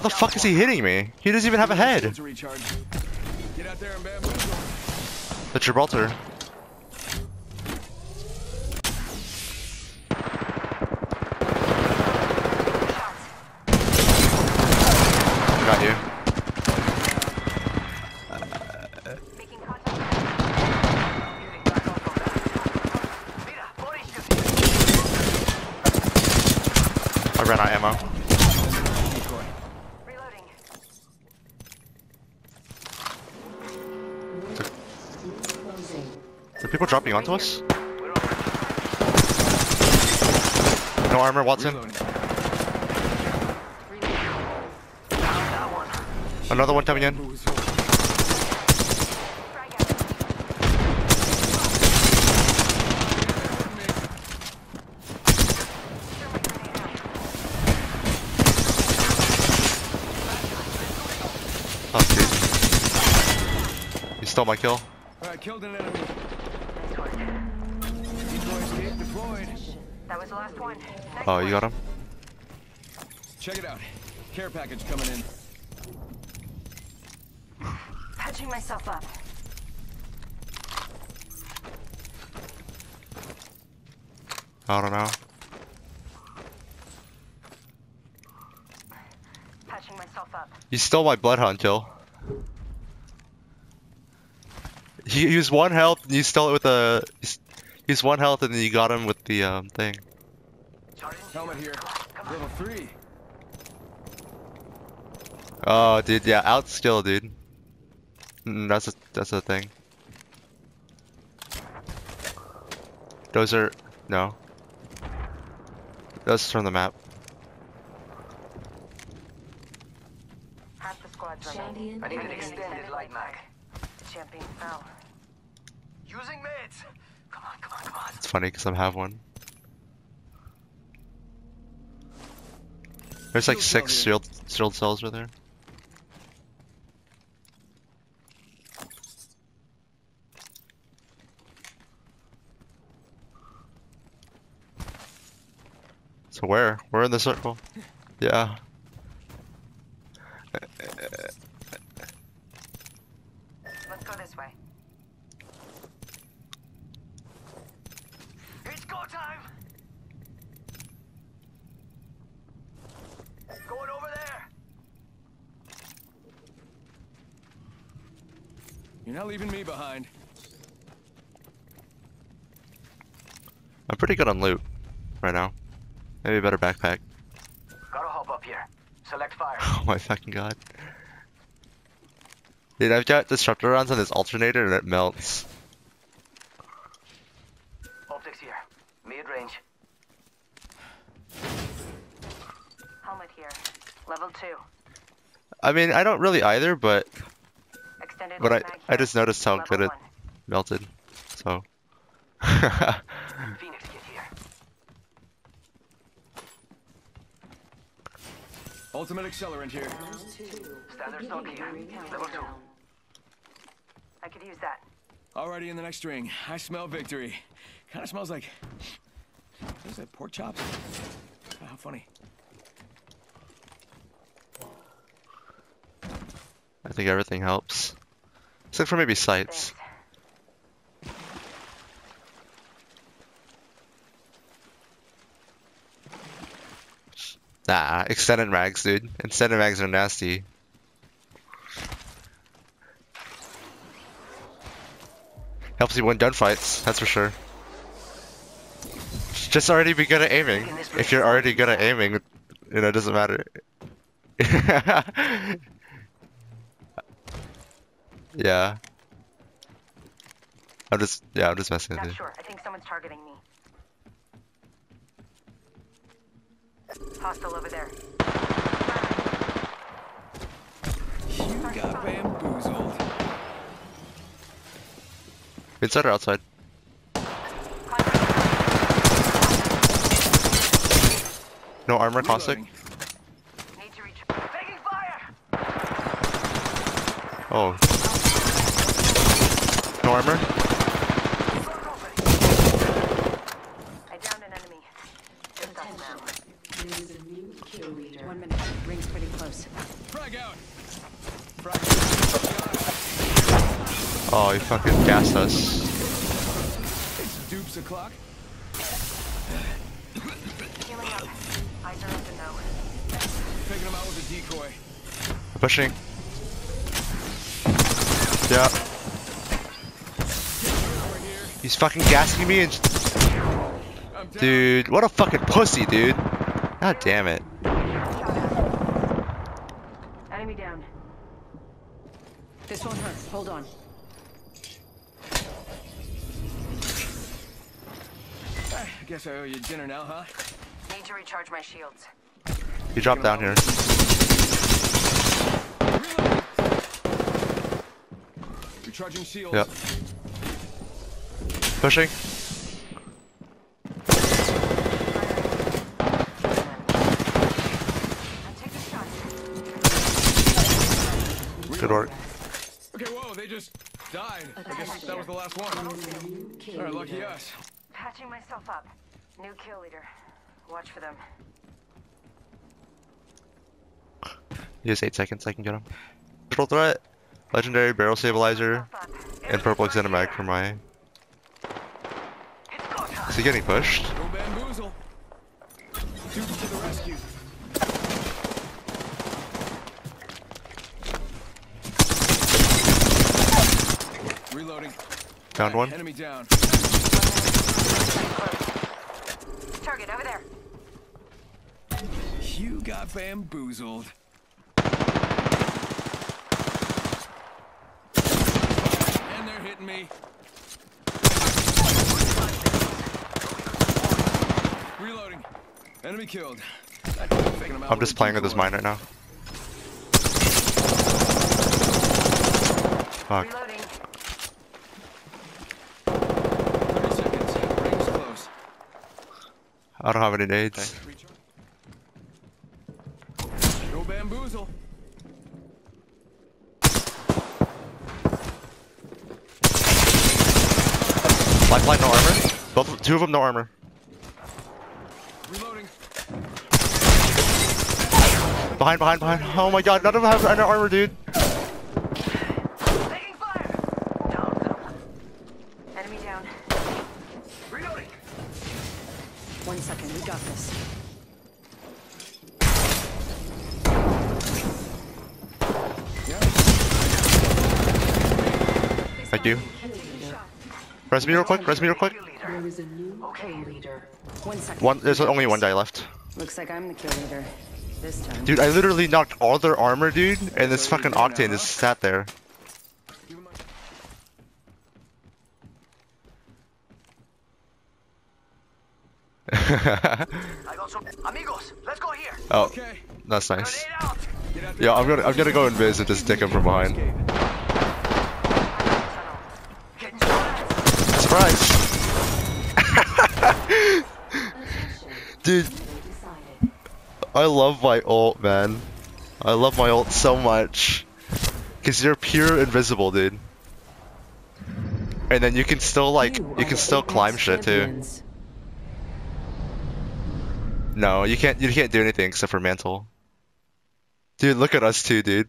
How the fuck is he hitting me? He doesn't even have a head. The Gibraltar. Got you. I ran out of ammo. Reloading. Are people dropping onto us? No armor, Wattson. Another one coming in. Oh, dude. He stole my kill. Alright, killed an enemy. Was the last one. Next Oh, one. you got him? Check it out. Care package coming in. Patching myself up. I don't know. Patching myself up. You stole my bloodhound kill. He he was one health and you stole it with a. He was one health and then you got him with the um thing. Helmet here. Level 3. Oh, dude, yeah, out skill, dude. Mm, that's a that's a thing. Those are no. That's from the map. Half the squad's Champion I need an extended light mag. The champion fell. Using meds. Come on, come on, come on. It's funny because I have one. There's like six shield cells right there. So where? We're in the circle. Yeah. Let's go this way. It's go time. Going over there. You're not leaving me behind. I'm pretty good on loot right now. Maybe a better backpack. Gotta hop up here. Select fire. Oh my fucking god. Dude, I've got disruptor rounds on this alternator and it melts. Optics here. Mid range. Helmet here. Level two. I mean, I don't really either, but Extended but I I just noticed how good it one. melted. So Phoenix kit here. Ultimate accelerant here. Standard stock here. Level two. I could use that. Alrighty in the next ring. I smell victory. Kinda smells like. What is that? Pork chops? Oh, how funny. I think everything helps. For maybe sights. Nah, extended mags, dude. Extended mags are nasty. Helps you win gunfights, that's for sure. Just already be good at aiming. If you're already good at aiming, you know, it doesn't matter. yeah. I'm just, yeah, I'm just messing with you. sure. I think someone's targeting me. Hostile over there. You got bamboozled. Inside or outside? No armor, caustic? Need to reach. Taking Oh. No armor? I downed an enemy. Just us now. There is a new kill leader. One minute. Ring's pretty close. Frag out. Frag. Oh, he fucking gassed us. It's Dupes o'clock. Healing up. Eyes are open now. Taking him out with a decoy. Pushing. Yeah. Over here. He's fucking gassing me and dude, what a fucking pussy, dude. God damn it. Shot at. Enemy down. This won't hurt. Hold on. I guess I owe you dinner now, huh? Need to recharge my shields. You dropped down here. Recharging shields. Yep. Pushing. I'm taking shots. Good work. Okay, whoa, they just died. I guess that was the last one. Alright, lucky us. Patching myself up. New kill leader. Watch for them. He has 8 seconds, I can get him. Triple threat, legendary barrel stabilizer, and purple Enemies extended mag for my. here. It's go time. Is he getting pushed? No bamboozle. Dupes to the rescue. Reloading. Down one. Enemy down. Target over there. You got bamboozled. And they're hitting me. Reloading. Enemy killed. Taking him out I'm just playing with his mind right now. Fuck. Reloading. 30 seconds. Rings close. I don't have any nades. Recharge. No bamboozle. Lifeline, no armor. Both, two of them, no armor. Reloading. Behind, behind, behind. Oh my god, none of them have any armor, dude. Taking fire. Down. Enemy down. Reloading. One second. We got this. Thank you. Res me real quick, res me real quick. There is a new kill leader. One second. One, there's only one guy left. Looks like I'm the kill leader. This time. Dude, I literally knocked all their armor, dude, and this fucking Octane just sat there. Give him my- I got some amigos. Let's go here. oh, Okay. that's nice. Grenade out. Get out there. Yeah, I'm gonna, I'm gonna go invis and just stick him from behind. Getting shot at. Surprise! Dude, Decided. I love my ult, man. I love my ult so much. Cause you're pure invisible, dude. And then you can still like, You you can still climb shit too. No, you can't, you can't do anything except for mantle. Dude, look at us too, dude.